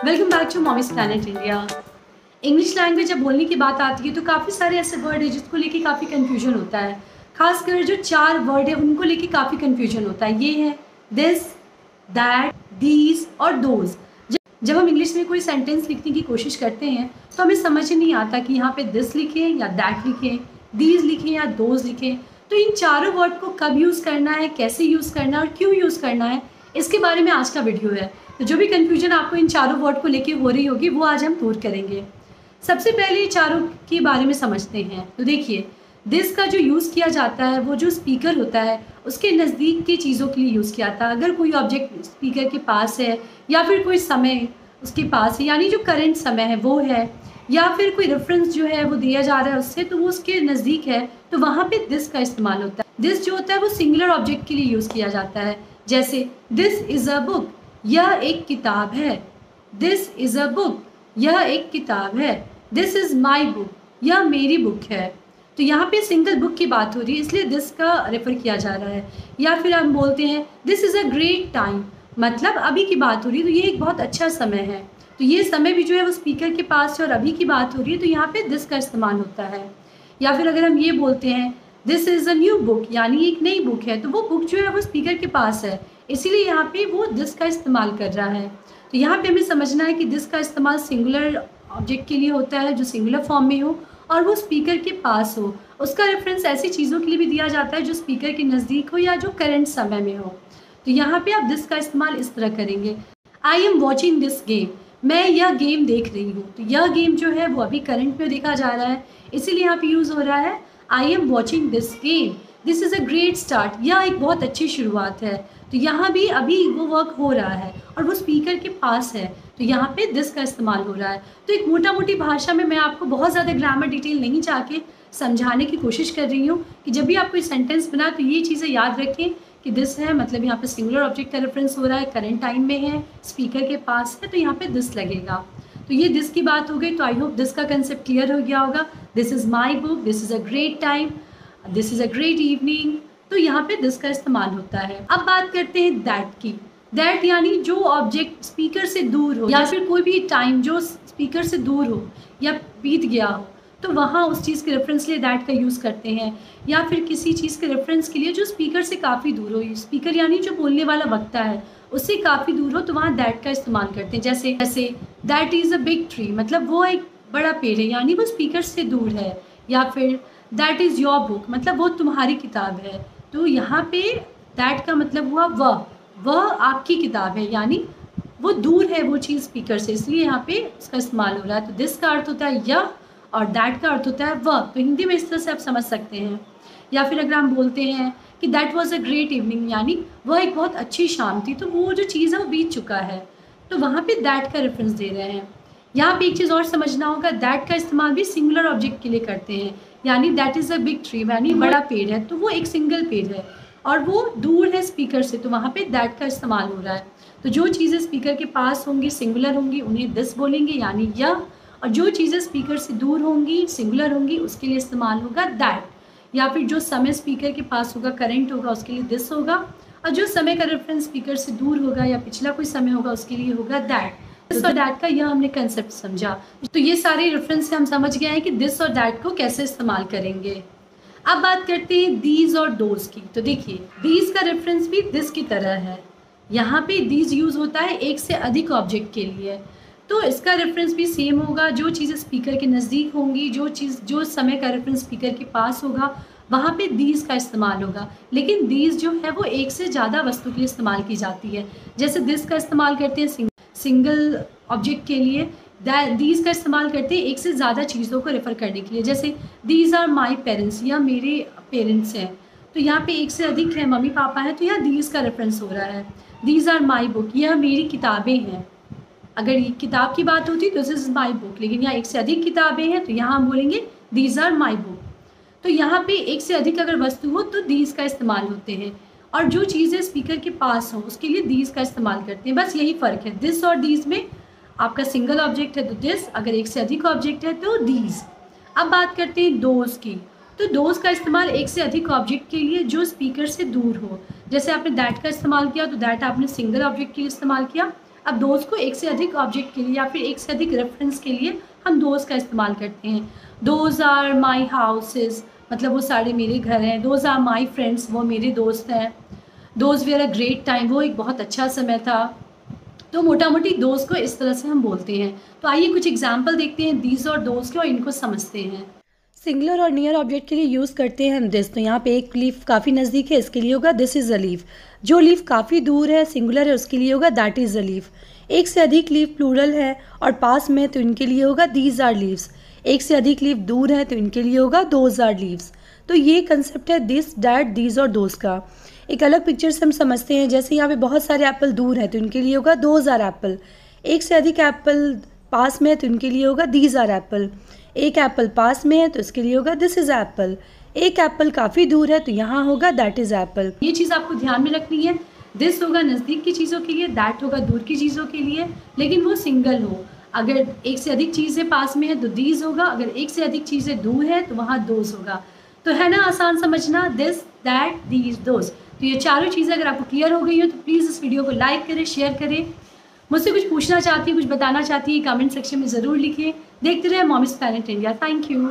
Welcome back to mommy's planet India English language जब बोलने की बात आती है तो काफ़ी सारे ऐसे वर्ड है जिसको लेके काफ़ी कन्फ्यूज़न होता है। खासकर जो चार वर्ड है, उनको लेके काफ़ी कन्फ्यूज़न होता है। ये है दिस दैट दीज और दोज जब हम इंग्लिश में कोई सेंटेंस लिखने की कोशिश करते हैं तो हमें समझ नहीं आता कि यहाँ पे दिस लिखें या दैट लिखें दीज लिखें या दोज लिखें। तो इन चारों वर्ड को कब यूज़ करना है, कैसे यूज़ करना है और क्यों यूज़ करना है, इसके बारे में आज का वीडियो है। तो जो भी कन्फ्यूज़न आपको इन चारों वर्ड को लेके हो रही होगी, वो आज हम दूर करेंगे। सबसे पहले ये चारों के बारे में समझते हैं। तो देखिए दिस का जो यूज़ किया जाता है, वो जो स्पीकर होता है, उसके नज़दीक की चीज़ों के लिए यूज़ किया जाता है अगर कोई ऑब्जेक्ट स्पीकर के पास है, या फिर कोई समय उसके पास है, यानी जो करंट समय है, वो है। या फिर कोई रेफरेंस जो है वो दिया जा रहा है उससे तो वो उसके नज़दीक है तो वहाँ पे दिस का इस्तेमाल होता है। दिस जो होता है वो सिंगुलर ऑब्जेक्ट के लिए यूज़ किया जाता है। जैसे दिस इज़ अ बुक यह एक किताब है। दिस इज़ अ बुक यह एक किताब है। दिस इज़ माई बुक यह मेरी बुक है। तो यहाँ पे सिंगल बुक की बात हो रही है, इसलिए दिस का रेफर किया जा रहा है। या फिर हम बोलते हैं this is a great time मतलब अभी की बात हो रही है तो ये एक बहुत अच्छा समय है। तो ये समय भी जो है वो स्पीकर के पास है और अभी की बात हो रही है तो यहाँ पे दिस का इस्तेमाल होता है। या फिर अगर हम ये बोलते हैं this is a new book यानी एक नई बुक है तो वो बुक जो है वो स्पीकर के पास है। इसीलिए यहाँ पे वो दिस का इस्तेमाल कर रहा है। तो यहाँ पे हमें समझना है कि दिस का इस्तेमाल सिंगुलर ऑब्जेक्ट के लिए होता है, जो सिंगुलर फॉर्म में हो, और वो स्पीकर के पास हो। उसका रेफरेंस ऐसी चीज़ों के लिए भी दिया जाता है, जो स्पीकर के नज़दीक हो या जो करंट समय में हो। तो यहाँ पे आप दिस का इस्तेमाल इस तरह करेंगे। I am watching this game मैं यह गेम देख रही हूँ। तो यह गेम जो है, वो अभी करंट में देखा जा रहा है। इसीलिए यहाँ पे यूज़ हो रहा है I am watching this game this is a great start यह एक बहुत अच्छी शुरुआत है। तो यहाँ भी अभी वो वर्क हो रहा है और वो स्पीकर के पास है। तो यहाँ पे दिस का इस्तेमाल हो रहा है। तो एक मोटा मोटी भाषा में मैं आपको बहुत ज़्यादा ग्रामर डिटेल नहीं चाह के समझाने की कोशिश कर रही हूँ कि जब भी आप कोई सेंटेंस बना तो ये चीज़ें याद रखें। कि दिस है मतलब यहाँ पे सिंगुलर ऑब्जेक्ट का रेफरेंस हो रहा है करंट टाइम में है स्पीकर के पास है तो यहाँ पे दिस लगेगा। तो ये दिस की बात हो गई तो आई होप दिस का कंसेप्ट क्लियर हो गया होगा। This is my book this is a great time this is a great evening तो यहाँ पे दिस का इस्तेमाल होता है। अब बात करते हैं दैट की। दैट यानी जो ऑब्जेक्ट स्पीकर से दूर हो, या फिर कोई भी टाइम जो स्पीकर से दूर हो, या बीत गया हो तो वहाँ उस चीज़ के रेफरेंस लिए दैट का यूज़ करते हैं, या फिर किसी चीज़ के रेफरेंस के लिए जो स्पीकर से काफ़ी दूर हो स्पीकर यानी जो बोलने वाला वक्ता है, उससे काफ़ी दूर हो तो वहाँ दैट का इस्तेमाल करते हैं। जैसे जैसे that is a big tree मतलब वो एक बड़ा पेड़ है, यानी वो स्पीकर से दूर है, या फिर दैट इज़ योर बुक मतलब वो तुम्हारी किताब है। तो यहाँ पे दैट का मतलब हुआ वह वह आपकी किताब है, यानी वो दूर है वो चीज़ स्पीकर से, इसलिए यहाँ पे उसका इस्तेमाल हो रहा है। तो दिस का अर्थ होता है यह और दैट का अर्थ होता है वह तो हिंदी में इस तरह से आप समझ सकते हैं। या फिर अगर हम बोलते हैं कि that was a great evening यानी वह एक बहुत अच्छी शाम थी तो वो जो चीज़ है वो बीत चुका है। तो वहाँ पे दैट का रेफरेंस दे रहे हैं। यहाँ पे एक चीज़ और समझना होगा दैट का इस्तेमाल भी सिंगुलर ऑब्जेक्ट के लिए करते हैं। यानी that is a big tree यानी बड़ा पेड़ है तो वो एक सिंगल पेड़ है। और वो दूर है स्पीकर से तो वहाँ पे दैट का इस्तेमाल हो रहा है। तो जो चीज़ें स्पीकर के पास होंगी सिंगुलर होंगी, उन्हें दिस बोलेंगे, यानी यह और जो चीज़ें स्पीकर से दूर होंगी सिंगुलर होंगी, उसके लिए इस्तेमाल होगा दैट या फिर जो समय स्पीकर के पास होगा करंट होगा, उसके लिए दिस होगा. और जो समय का रेफरेंस स्पीकर से दूर होगा या पिछला कोई समय होगा, उसके लिए होगा दैट दिस और दैट का यह हमने कंसेप्ट समझा. तो ये सारे रेफरेंस से हम समझ गए हैं कि दिस और दैट को कैसे इस्तेमाल करेंगे. अब बात करते हैं दीज और डोज की. तो देखिए दीज का रेफरेंस भी दिस की तरह है. यहाँ पे दीज यूज़ होता है एक से अधिक ऑब्जेक्ट के लिए. तो इसका रेफरेंस भी सेम होगा, जो चीज़ें स्पीकर के नज़दीक होंगी, जो चीज़, जो समय का रेफरेंस स्पीकर के पास होगा, वहाँ पे दीज का इस्तेमाल होगा। लेकिन दीज जो है वो एक से ज़्यादा वस्तु के लिए इस्तेमाल की जाती है। जैसे दिस का इस्तेमाल करते हैं सिंगल ऑब्जेक्ट के लिए दीज का इस्तेमाल करते हैं एक से ज़्यादा चीज़ों को रेफ़र करने के लिए। जैसे दीज आर माई पेरेंट्स या मेरे पेरेंट्स हैं। तो यहाँ पे एक से अधिक है, मम्मी पापा हैं तो यहाँ दीज का रेफरेंस हो रहा है। दीज आर माई बुक यह मेरी किताबें हैं। अगर ये किताब की बात होती तो दिस इज़ माई बुक लेकिन यहाँ एक से अधिक किताबें हैं तो यहाँ हम बोलेंगे दीज आर माई बुक तो यहाँ पे एक से अधिक अगर वस्तु हो तो दीज का इस्तेमाल होते हैं। और जो चीज़ें स्पीकर के पास हो, उसके लिए दीज का इस्तेमाल करते हैं। बस यही फ़र्क है दिस और दीज में आपका सिंगल ऑब्जेक्ट है तो दिस अगर एक से अधिक ऑब्जेक्ट है तो दीज अब बात करते हैं दोज की। तो दोज का इस्तेमाल एक से अधिक ऑब्जेक्ट के लिए जो स्पीकर से दूर हो। जैसे आपने दैट का इस्तेमाल किया तो दैट आपने सिंगल ऑब्जेक्ट के लिए इस्तेमाल किया। अब दोस्त को एक से अधिक ऑब्जेक्ट के लिए या फिर एक से अधिक रेफरेंस के लिए हम दोस्त का इस्तेमाल करते हैं। दोज आर माई हाउसेज मतलब वो सारे मेरे घर हैं। दोज आर माई फ्रेंड्स वो मेरे दोस्त हैं। Those were a great time वो एक बहुत अच्छा समय था। तो मोटा मोटी दोस्त को इस तरह से हम बोलते हैं। तो आइए कुछ एग्ज़ाम्पल देखते हैं। दीज और दोस्त के और इनको समझते हैं। सिंगुलर और नियर ऑब्जेक्ट के लिए यूज़ करते हैं हम दिस तो यहाँ पे एक लीफ काफ़ी नज़दीक है, इसके लिए होगा दिस इज़ अ लीफ जो लीफ काफ़ी दूर है, सिंगुलर है, उसके लिए होगा दैट इज़ अ लीफ एक से अधिक लीफ प्लूरल है और पास में तो इनके लिए होगा दीज आर लीव्स एक से अधिक लीफ दूर है तो इनके लिए होगा दोज आर लीव्स तो ये कंसेप्ट है दिस डैट दीज और दोज का। एक अलग पिक्चर से हम समझते हैं, जैसे यहाँ पे बहुत सारे एप्पल दूर हैं तो इनके लिए होगा दोज आर एप्पल एक से अधिक एप्पल पास में है तो इनके लिए होगा दीज आर एप्पल एक एप्पल पास में है तो इसके लिए होगा दिस इज़ एप्पल एक एप्पल काफ़ी दूर है तो यहाँ होगा दैट इज़ एप्पल ये चीज़ आपको ध्यान में रखनी है। दिस होगा नज़दीक की चीज़ों के लिए दैट होगा दूर की चीज़ों के लिए, लेकिन वो सिंगल हो। अगर एक से अधिक चीज़ें पास में है तो दीज होगा। अगर एक से अधिक चीज़ें दूर है तो वहाँ दोज होगा। तो है ना, आसान समझना दिस दैट दीज दोज तो ये चारों चीज़ें अगर आपको क्लियर हो गई हो तो प्लीज़ इस वीडियो को लाइक करें शेयर करें। मुझसे कुछ पूछना चाहती है, कुछ बताना चाहती है कमेंट सेक्शन में ज़रूर लिखिए। देखते रहे मॉमिस प्लानट इंडिया। Thank you